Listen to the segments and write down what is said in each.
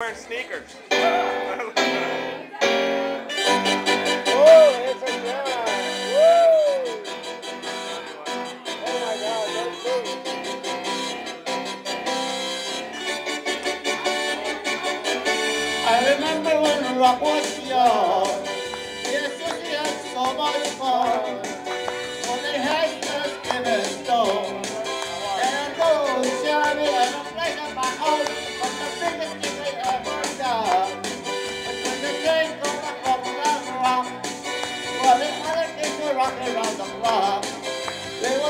wearing sneakers. Oh, I remember when rock was young, yes, yes, so much fun.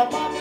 up on.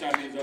Sundays.